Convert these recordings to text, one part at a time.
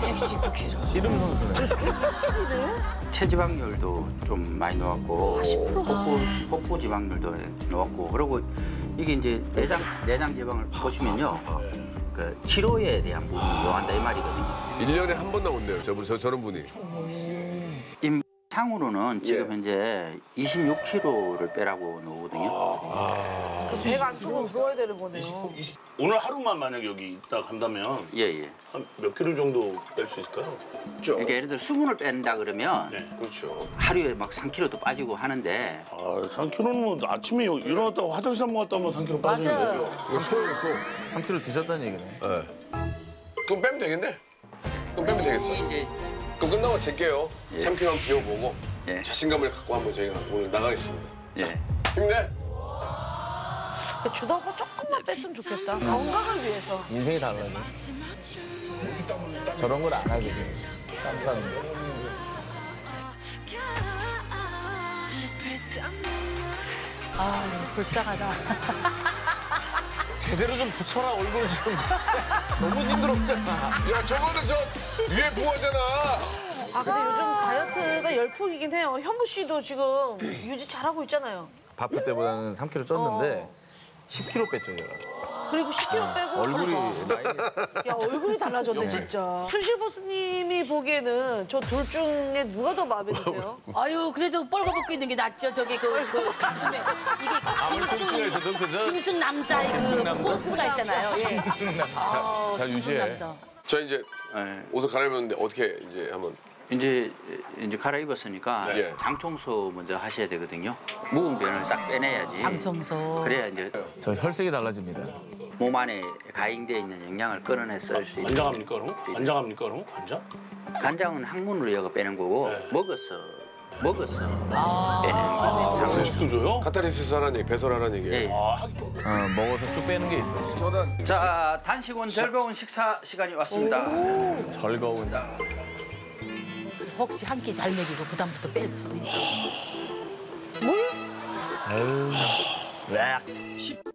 119kg. 씨름 선수네. 110이네? 체지방률도 좀 많이 놓았고 40% 가. 복부, 복부 지방률도 놓았고 그리고 이게 이제 내장 내장 지방을 보시면요 그 치료에 대한 부분이 요한다 이 말이거든요. 일년에 한 번 나온대요. 저분 저 저런 분이. 상으로는 지금 예. 현재 26kg를 빼라고 나오거든요. 그 배가 안쪽으로 누워야 되는 거네요. 오늘 하루만 만약 여기 있다 간다면 예 예. 한 몇 킬로 정도 뺄 수 있을까요? 그렇죠. 그러니까 예를 들어 수분을 뺀다 그러면 네. 그렇죠. 하루에 막 3kg도 빠지고 하는데 아, 3킬로는 뭐 아침에 일어났다고 화장실 한번 갔다 오면 3킬로 빠지는데요. 이거 소예요, 소. 3kg 드셨다는 얘기네. 예. 그럼 빼면 되겠네. 그럼 빼면 되겠어. 이제 그럼 끝나고 잴게요. 예. 3kg만 비워보고 예. 자신감을 갖고 한번 저희가 오늘 나가겠습니다. 예. 힘내. 주다 오빠 조금만 뺐으면 좋겠다. 건강을 위해서. 인생이 달라져. 저런 걸 안 하게 돼. 거. 아, 불쌍하다. 제대로 좀 붙여라 얼굴 좀 진짜 너무 징그럽잖아. 야, 저거는 저 위에 부하잖아. 아, 근데 요즘 다이어트가 열풍이긴 해요. 현무 씨도 지금 유지 잘하고 있잖아요. 바쁠 때보다는 3kg 쪘는데 어. 10kg 뺐죠 제가. 그리고 10kg 빼고 얼굴이. 라인이 야 얼굴이 달라졌네 진짜. 순실버스님이 보기에는 저 둘 중에 누가 더 마음에 드세요? 아유, 그래도 뻘거벗고 있는 게 낫죠. 저기 그, 그 가슴에. 이게 짐승, 그죠? 짐승 남자의 짐승 그 남자. 포스가 있잖아요. 예. 아, 잘 짐승 유지해. 남자. 저 이제 예. 옷을 갈아입었는데 어떻게 이제 한번 이제 이제 갈아입었으니까 예. 장 청소 먼저 하셔야 되거든요. 묵은 변을 싹 빼내야지. 장청소. 그래야 이제 저 혈색이 달라집니다. 몸 안에 가잉되어 있는 영양을 끌어내 쓸수 있는. 간장합니까 그럼? 간장합니까 그럼? 간장? 간장은 항문으로 여가 빼는 거고 네. 먹어서 먹어서 아. 빼내는 거고. 음식도 줘요? 카타르시스 하라는 얘기, 배설하라는 얘기. 예. 아. 어, 먹어서 쭉 빼는 게 있어. 저는 자 단식은 즐거운 식사 시간이 왔습니다. 즐거운. 혹시 한 끼 잘 먹이고 그다음부터 뺄 수도 있어. 락.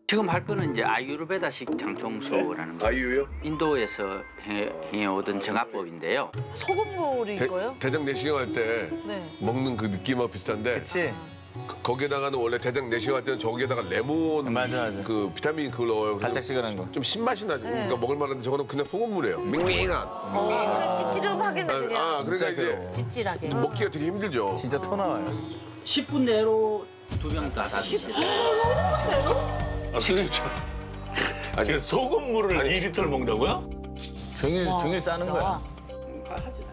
지금 할 거는 이제 아유르베다식 장 청소라는 거. 아이유요? 인도에서 해, 해오던 정화법인데요. 소금물일 대, 거예요? 대장 내시경 할때 네. 먹는 그 느낌하고 비슷한데 그치? 그- 거기에다가는 원래 대장 내시경 할 때는 저기에다가 레몬 맞아, 맞아. 그 비타민 그걸 넣어요. 그래서 달짝지근한 거. 좀 신맛이 나지. 그러니까 먹을 만한데 저거는 그냥 소금물이에요. 밍밍한. 어, 그냥 찝찝하겠네 아, 그냥. 아, 그러니까 진짜 이제. 찝찝하게. 먹기가 되게 힘들죠. 진짜 토 나와요. 10분 내로 두병다다 드세요. 아, 선생님, 저, 아, 지금 소금물을 아니, 2리터를 먹는다고요? 종일 종일 싸는 진짜. 거야. 그게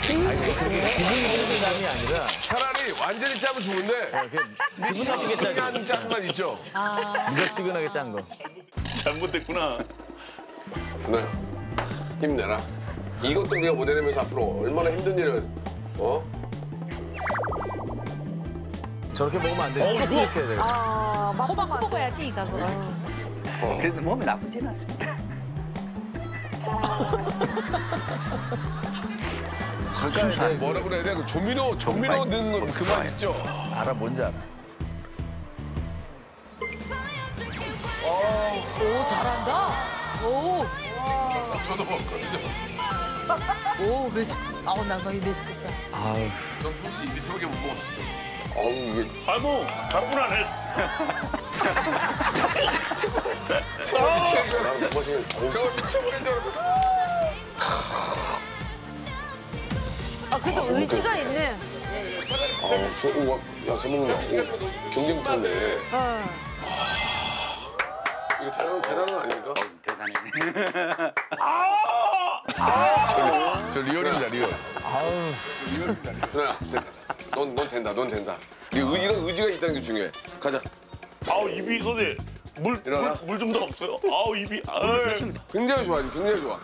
기분 좋은 짬이 아니라 차라리 완전히 짜면 좋은데 기분 나쁘게. 밍밍한 짠만 있죠. 미적지근하게 짠 거. 잘못됐구나. 준호야 힘내라. 이것도 우리가 못 해내면서 앞으로 얼마나 힘든 일을 어? 저렇게 먹으면 안 돼. 어, 쭉? 이렇게 해야 돼. 아, 호박 맛보면 먹어야지 이거. 그거. 그래도 몸에 나쁘진 않습니다. 가까이 뭐라 그래야 돼? 그 조미료 조미료 넣는 그맛 있죠. 알아 뭔지 알아. 오, 잘한다. 오. 저도 먹거든요. 오, 매스. 아우, 나 거의 매스겠다. 아우. 전 솔직히 이 밑에밖에 못 먹었어요. 어우 이게 아이고, 가뿐하네. 미치겠어. 멋이 저거 미쳐버린 줄 알았어. 아, 그래도 의지가 있네. 어우 저, 우와, 야, 잘 먹는다. 오, 못했네. 어. 이거 대단한, 대단한 거 아닙니까? 대단해. 저 real입니다, real. 아우. 준호야, 됐다. 넌, 넌 된다, 넌 된다. 이 의, 이런 의지가 있다는 게 중요해. 가자. 아우, 입이, 선생님. 물, 일어나. 물좀더 없어요? 아우, 입이. 아유. 굉장히 좋아, 굉장히 좋아.